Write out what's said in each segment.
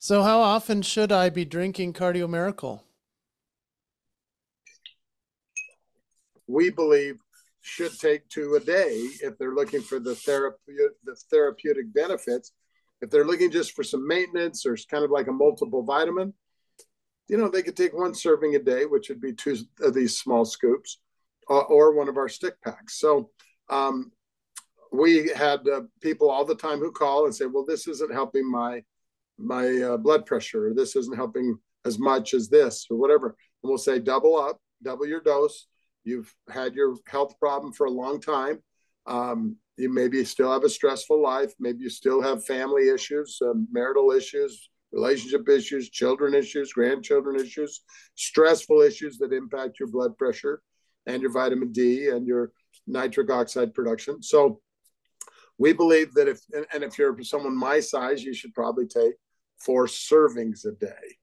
So, how often should I be drinking Cardio Miracle? We believe should take two a day if they're looking for the therapeutic the therapeutic benefits. If they're looking just for some maintenance or it's kind of like a multiple vitamin, you know, they could take one serving a day, which would be two of these small scoops, uh, or one of our stick packs. So um, we had uh, people all the time who call and say, "Well, this isn't helping my my uh, blood pressure, or this isn't helping as much as this, or whatever. And we'll say, double up, double your dose. You've had your health problem for a long time. Um, you maybe still have a stressful life. Maybe you still have family issues, uh, marital issues, relationship issues, children issues, grandchildren issues, stressful issues that impact your blood pressure and your vitamin D and your nitric oxide production. So we believe that if and if you're someone my size, you should probably take four servings a day,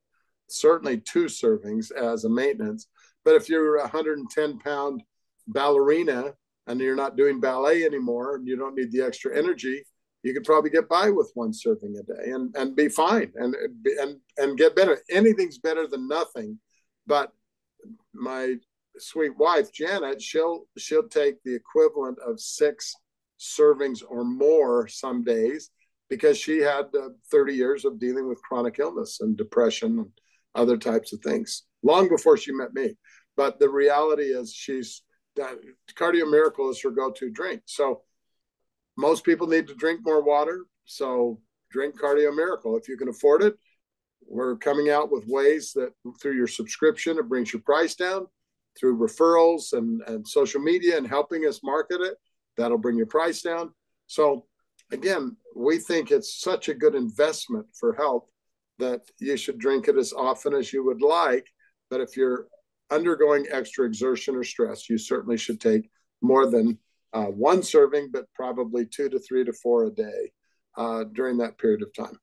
certainly two servings as a maintenance. But if you're a 110 pound ballerina and you're not doing ballet anymore and you don't need the extra energy, you could probably get by with one serving a day and, and be fine and, and, and get better. Anything's better than nothing. But my sweet wife, Janet, she'll, she'll take the equivalent of six servings or more some days because she had uh, 30 years of dealing with chronic illness and depression and other types of things long before she met me. But the reality is, she's uh, Cardio Miracle is her go to drink. So most people need to drink more water. So drink Cardio Miracle if you can afford it. We're coming out with ways that through your subscription, it brings your price down through referrals and, and social media and helping us market it. That'll bring your price down. So again, we think it's such a good investment for health that you should drink it as often as you would like. But if you're undergoing extra exertion or stress, you certainly should take more than uh, one serving, but probably two to three to four a day uh, during that period of time.